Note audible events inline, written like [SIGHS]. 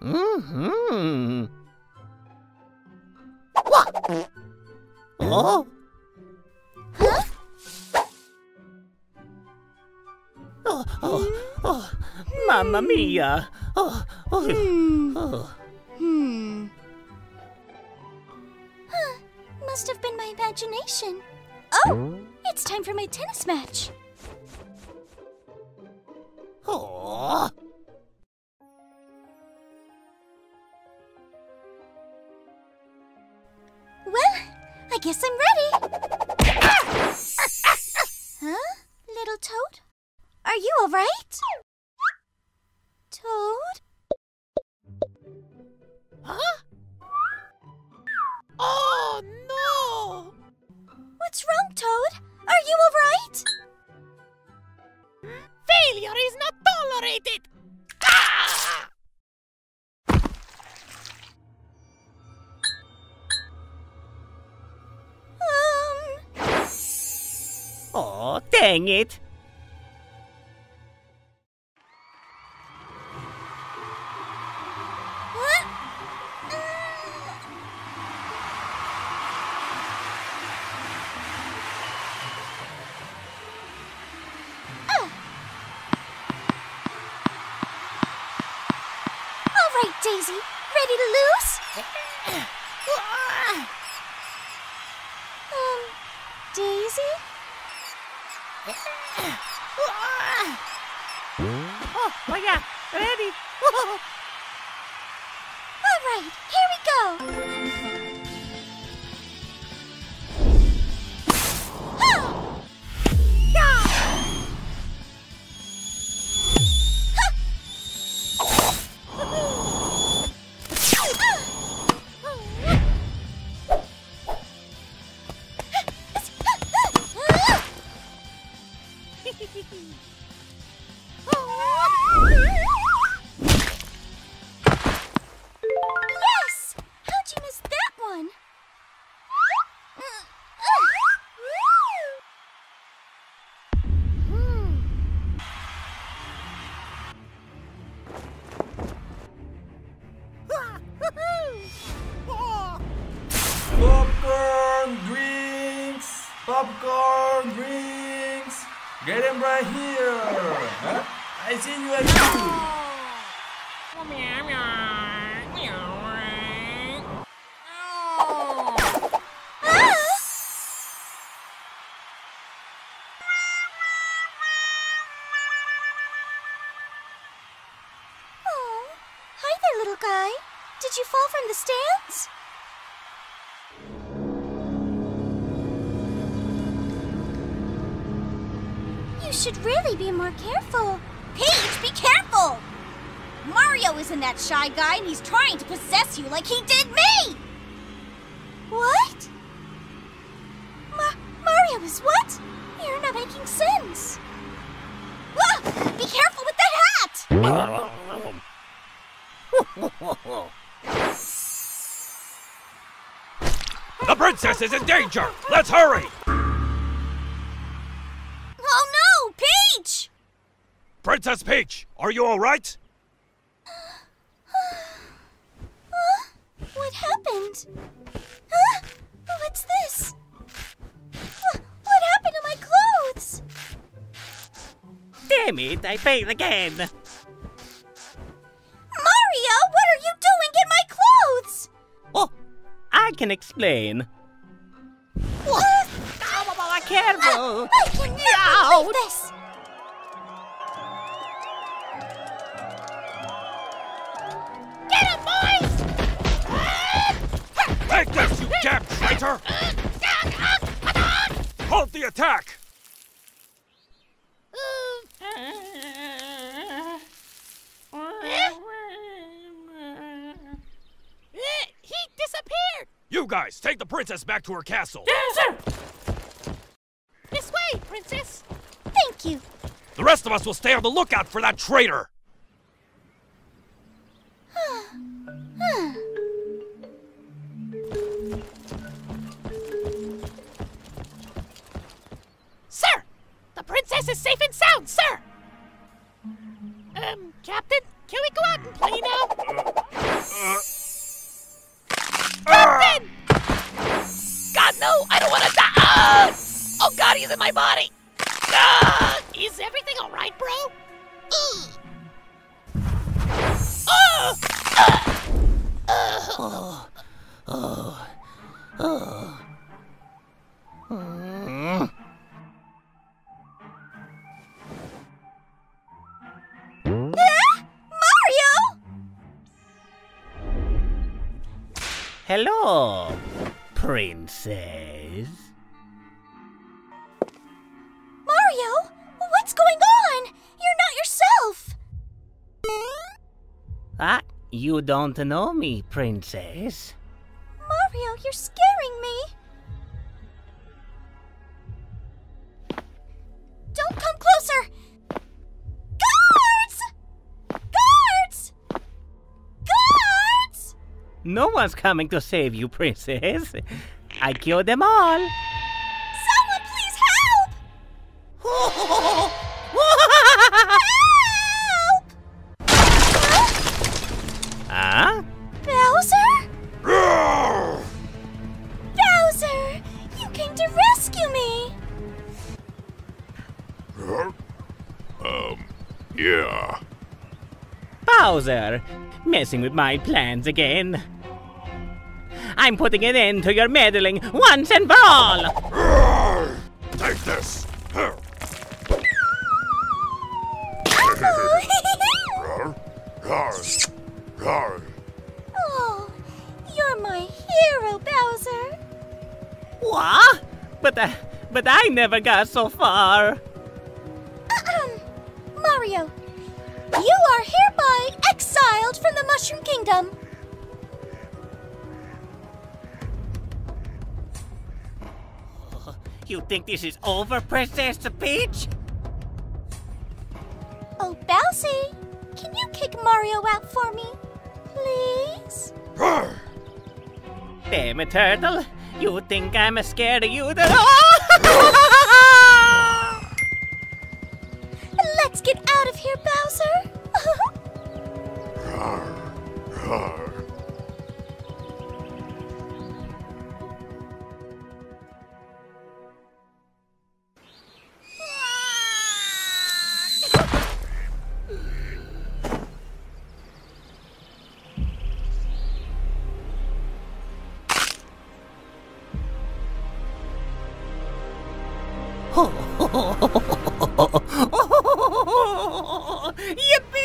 Mm-hmm. What? Oh? Oh, oh, oh, Mamma mia! Oh, oh, oh. Hmm. Huh. Must have been my imagination. Oh, it's time for my tennis match. Oh. Well, I guess I'm ready. huh? Little Toad? Are you alright? Toad? Huh? Oh no! What's wrong, Toad? Are you alright? Failure is not tolerated! Ah! Um. Oh, dang it! Daisy. Ready to lose? Um, Daisy? Oh, my God! Ready? [LAUGHS] All right, here we go. Popcorn drinks! Get him right here! Huh? I see you again! Oh, hi there, little guy. Did you fall from the stands? You should really be more careful. Peach, be careful! Mario isn't that shy guy and he's trying to possess you like he did me! What? Ma- Mario is what? You're not making sense. Ah, be careful with that hat! The princess is in danger! Let's hurry! Princess Peach, are you alright? Huh? What happened? Huh? What's this? Wh- What happened to my clothes? Damn it, I failed again! Mario, what are you doing in my clothes? Oh, I can explain. Oh, careful! I cannot Ouch. believe this! Damn! Halt the attack! He disappeared! You guys, take the princess back to her castle. This way, princess! Thank you. The rest of us will stay on the lookout for that traitor. I don't want to die. Ah! Oh God, he's in my body. Ah! Is everything all right, bro? Ugh. Ah! Ah! Oh. Oh. Oh. Mm. Mario! Hello, princess. Mario, what's going on? You're not yourself. Ah, you don't know me, princess. Mario, you're scaring me. No one's coming to save you, princess. I killed them all. Someone please help! [LAUGHS] Help! ah? Bowser? Bowser! You came to rescue me! Um, yeah. Bowser, messing with my plans again. I'm putting an end to your meddling once and for all. [SIGHS] Take this. Oh. [LAUGHS] oh, you're my hero, Bowser. What? But I, but I never got so far. Mario, you are hereby exiled from the Mushroom Kingdom. You think this is over, Princess Peach? Oh, Bowsy, can you kick Mario out for me? Please? [SIGHS] Damn it, Turtle. You think I'm scared of you? That [LAUGHS] Let's get out of here, Bowser. [LAUGHS] Yippee!